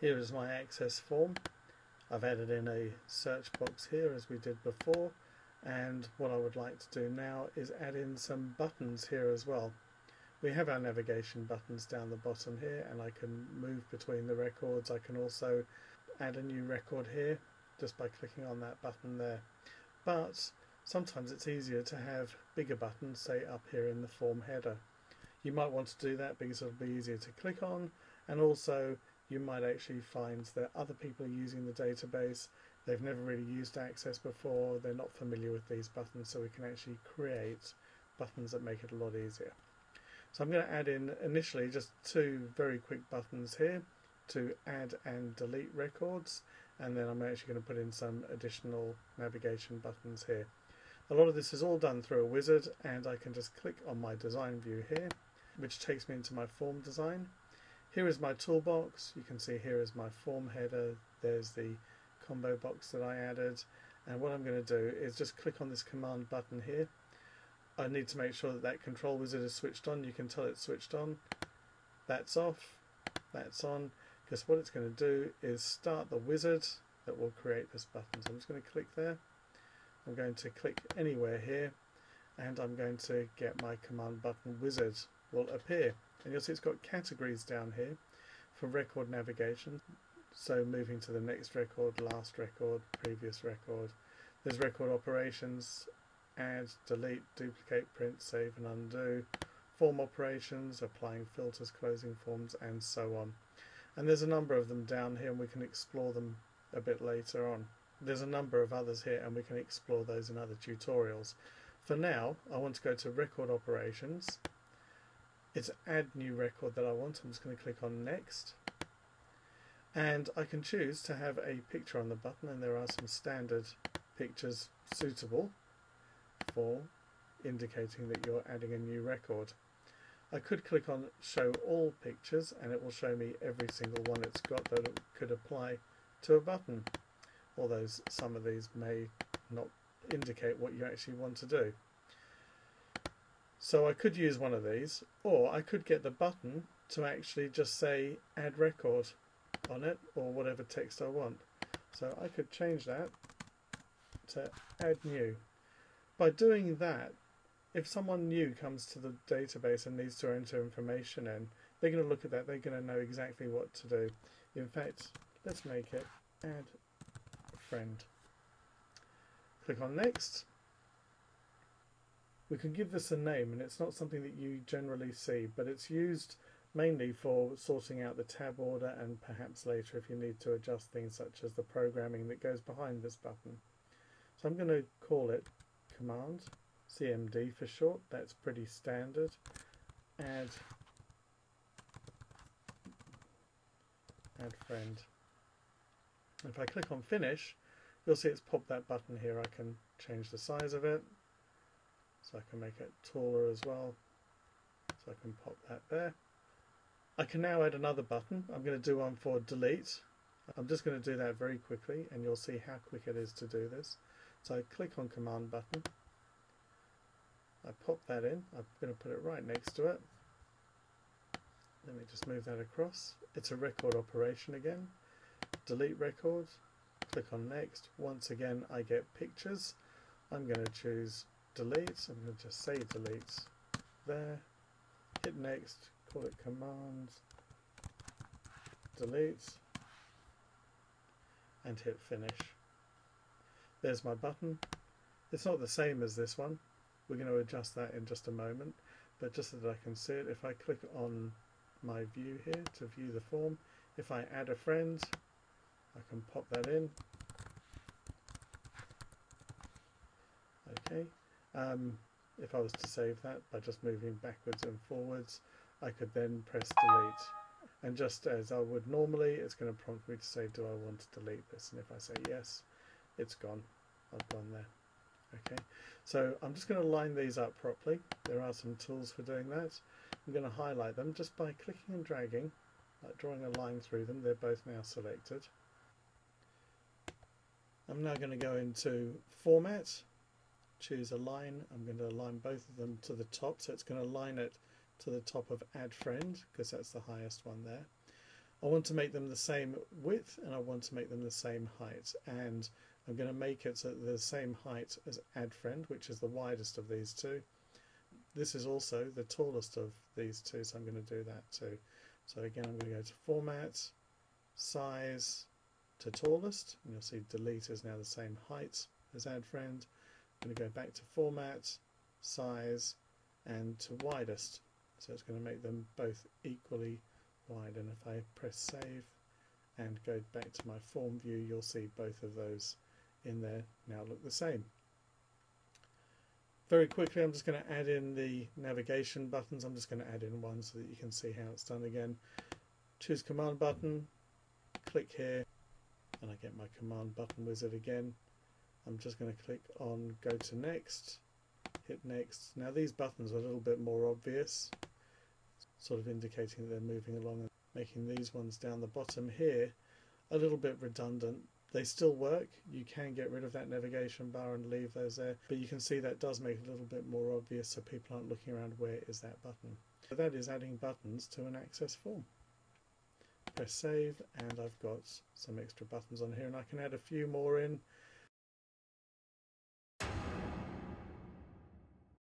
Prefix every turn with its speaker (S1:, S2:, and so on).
S1: Here is my access form. I've added in a search box here as we did before and what I would like to do now is add in some buttons here as well. We have our navigation buttons down the bottom here and I can move between the records. I can also add a new record here just by clicking on that button there. But sometimes it's easier to have bigger buttons say up here in the form header. You might want to do that because it'll be easier to click on and also you might actually find that other people are using the database, they've never really used Access before, they're not familiar with these buttons, so we can actually create buttons that make it a lot easier. So I'm going to add in initially just two very quick buttons here to add and delete records, and then I'm actually going to put in some additional navigation buttons here. A lot of this is all done through a wizard, and I can just click on my design view here, which takes me into my form design. Here is my toolbox. You can see here is my form header. There's the combo box that I added. And what I'm going to do is just click on this command button here. I need to make sure that that control wizard is switched on. You can tell it's switched on. That's off. That's on. Because what it's going to do is start the wizard that will create this button. So I'm just going to click there. I'm going to click anywhere here and I'm going to get my command button wizard will appear. And you'll see it's got categories down here for record navigation. So moving to the next record, last record, previous record. There's record operations add, delete, duplicate, print, save and undo. Form operations, applying filters, closing forms and so on. And there's a number of them down here and we can explore them a bit later on. There's a number of others here and we can explore those in other tutorials. For now I want to go to record operations it's add new record that I want. I'm just going to click on next. And I can choose to have a picture on the button and there are some standard pictures suitable for indicating that you're adding a new record. I could click on show all pictures and it will show me every single one it's got that it could apply to a button although some of these may not indicate what you actually want to do. So I could use one of these, or I could get the button to actually just say add record on it, or whatever text I want. So I could change that to add new. By doing that, if someone new comes to the database and needs to enter information in, they're going to look at that, they're going to know exactly what to do. In fact, let's make it add friend. Click on next we can give this a name, and it's not something that you generally see, but it's used mainly for sorting out the tab order and perhaps later if you need to adjust things such as the programming that goes behind this button. So I'm going to call it command, CMD for short, that's pretty standard. Add, add friend. If I click on finish, you'll see it's popped that button here. I can change the size of it, so I can make it taller as well. So I can pop that there. I can now add another button. I'm going to do one for delete. I'm just going to do that very quickly and you'll see how quick it is to do this. So I click on command button. I pop that in. I'm going to put it right next to it. Let me just move that across. It's a record operation again. Delete record. Click on next. Once again I get pictures. I'm going to choose delete, I'm going to just say delete there, hit next, call it command, delete, and hit finish. There's my button. It's not the same as this one. We're going to adjust that in just a moment, but just so that I can see it, if I click on my view here to view the form, if I add a friend, I can pop that in. Okay, um, if I was to save that by just moving backwards and forwards, I could then press delete. And just as I would normally, it's going to prompt me to say, do I want to delete this? And if I say yes, it's gone. I've gone there. Okay, so I'm just going to line these up properly. There are some tools for doing that. I'm going to highlight them just by clicking and dragging, like drawing a line through them. They're both now selected. I'm now going to go into Format choose align. I'm going to align both of them to the top, so it's going to align it to the top of add friend because that's the highest one there. I want to make them the same width and I want to make them the same height and I'm going to make it so the same height as add friend which is the widest of these two this is also the tallest of these two so I'm going to do that too so again I'm going to go to format size to tallest and you'll see delete is now the same height as add friend I'm going to go back to format size and to widest so it's going to make them both equally wide and if I press save and go back to my form view you'll see both of those in there now look the same. Very quickly I'm just going to add in the navigation buttons, I'm just going to add in one so that you can see how it's done again. Choose command button, click here and I get my command button wizard again. I'm just going to click on go to next, hit next. Now these buttons are a little bit more obvious sort of indicating that they're moving along and making these ones down the bottom here a little bit redundant. They still work, you can get rid of that navigation bar and leave those there, but you can see that does make it a little bit more obvious so people aren't looking around where is that button. So that is adding buttons to an access form. Press save and I've got some extra buttons on here and I can add a few more in